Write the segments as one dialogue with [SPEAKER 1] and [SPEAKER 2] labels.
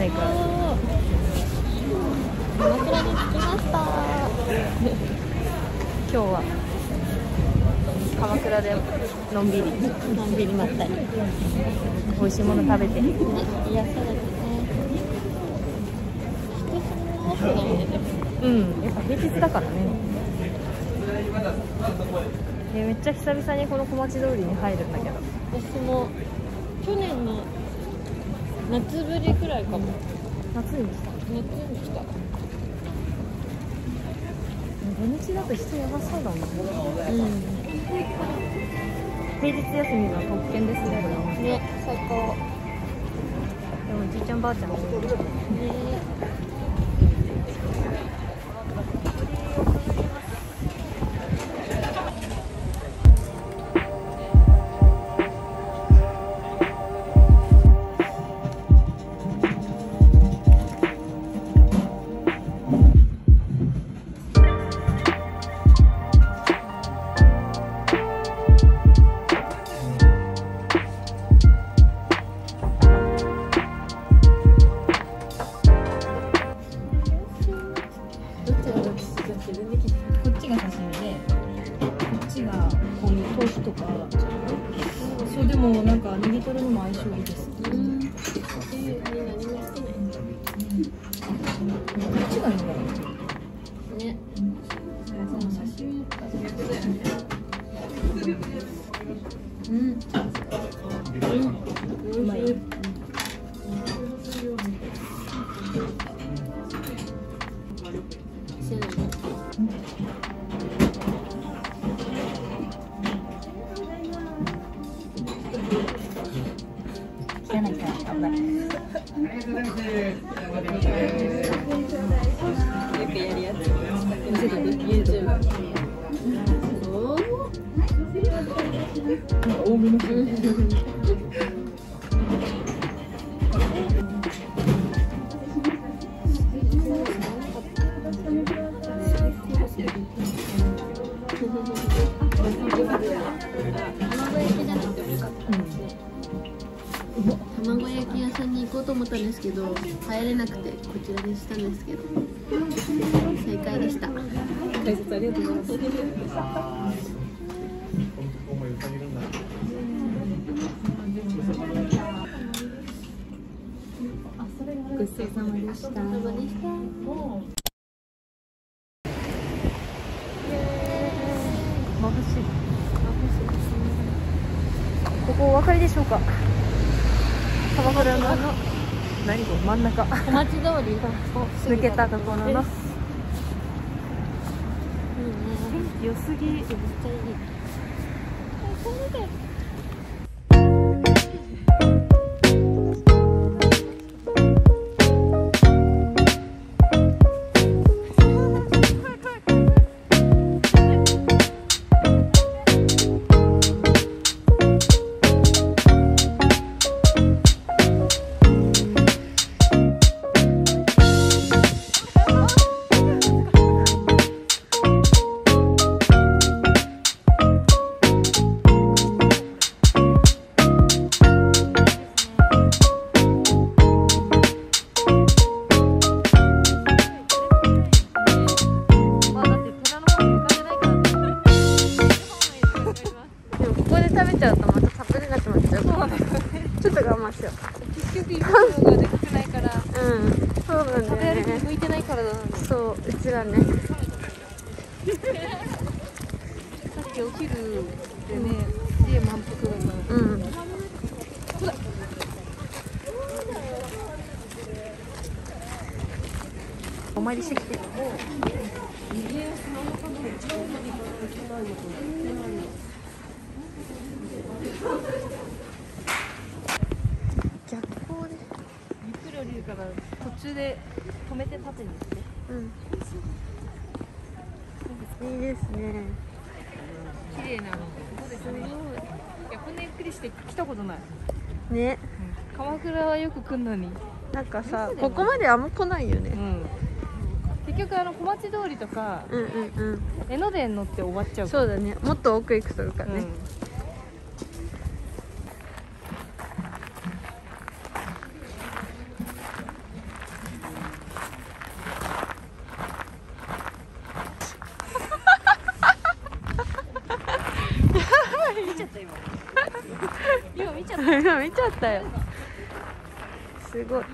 [SPEAKER 1] ないから。
[SPEAKER 2] 鎌倉に着きました。
[SPEAKER 1] 今日は鎌倉でのんびり。
[SPEAKER 2] のんびりまったり。ね
[SPEAKER 1] 美味しいもの食べて。
[SPEAKER 2] 癒されてね。
[SPEAKER 1] うん。やっぱ平日だからね。でめっちゃ久々にこの小町通りに入るんだけど。
[SPEAKER 2] 私も去年の夏ぶりくらいかも。
[SPEAKER 1] 夏に来た？
[SPEAKER 2] 夏に来た。
[SPEAKER 1] 土日だと人やばそうだもんね。
[SPEAKER 2] うん。
[SPEAKER 1] 平日休みの特権ですねこれは
[SPEAKER 2] ね最高。
[SPEAKER 1] でもじいちゃんばあちゃんも。いる
[SPEAKER 2] ねっちが
[SPEAKER 1] いい
[SPEAKER 2] ん。
[SPEAKER 1] だよ
[SPEAKER 2] ね
[SPEAKER 1] その刺身と
[SPEAKER 2] うん。うん。
[SPEAKER 1] うまい切らないから危ない
[SPEAKER 2] よく
[SPEAKER 1] 多めの
[SPEAKER 2] 卵焼きじゃなくてもよかった卵焼き屋さん。に行こうと思ったん。ですけど入れなくてこちらにしたん。ですけど正解でした
[SPEAKER 1] 大切ありがとうございごちそうさまでした
[SPEAKER 2] お疲れ様でした
[SPEAKER 1] 眩しい。ここお分かりでしょうか鎌倉の何こ真ん中
[SPEAKER 2] 小町通りが
[SPEAKER 1] 抜けたところの
[SPEAKER 2] い。い。ね
[SPEAKER 1] 天気良すぎ
[SPEAKER 2] めっちゃい。い。
[SPEAKER 1] 我慢しよ
[SPEAKER 2] 結局今のがでかくないから
[SPEAKER 1] ううん。そうなん
[SPEAKER 2] 食べ
[SPEAKER 1] だよね
[SPEAKER 2] 歩きに向いてないからだ
[SPEAKER 1] そううちらね。
[SPEAKER 2] っきお昼でねすげえ満腹だった
[SPEAKER 1] うん。お参りしてきて逆光で
[SPEAKER 2] ゆっくり降りるから途中で止めて立つんですね
[SPEAKER 1] うん。いいですね。
[SPEAKER 2] 綺麗なの。そうですねい。やこんなゆっくりして来たことない、
[SPEAKER 1] ね。
[SPEAKER 2] 鎌倉はよく来んのに。
[SPEAKER 1] なんかさここまであんま来ないよね。
[SPEAKER 2] うん。結局あの小町通りとか
[SPEAKER 1] うんうんうん。
[SPEAKER 2] 江ノ電乗って終わっちゃう
[SPEAKER 1] そうだね。もっと奥行くとかね、
[SPEAKER 2] う
[SPEAKER 1] 見ちゃった
[SPEAKER 2] 今見ちゃったよ。すごい。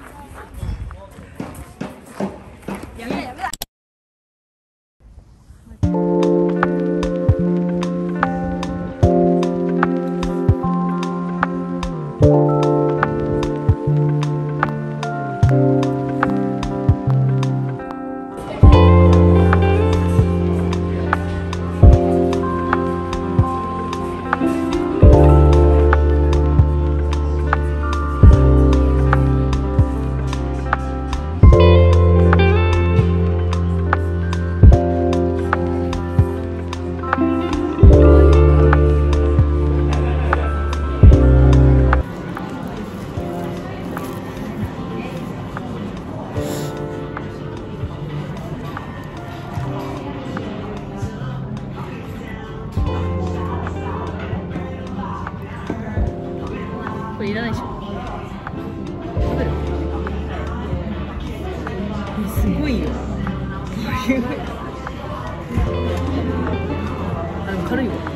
[SPEAKER 1] れいらないでしょ。食べるすごい。よあでも軽いわ。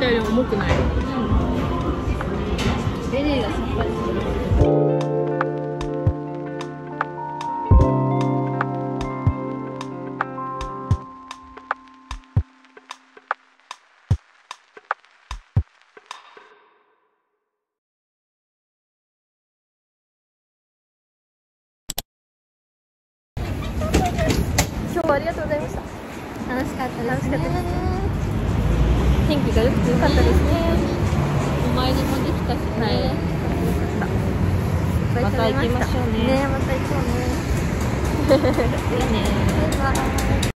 [SPEAKER 1] ったより重くない。
[SPEAKER 2] ベリーがさっぱりする今日はありがとうございました。楽しかったです楽しかったです天気が良くて良かったですね。お参りもできたしね、
[SPEAKER 1] はい。また行きましょうね。
[SPEAKER 2] ねまた行こうね。
[SPEAKER 1] いいね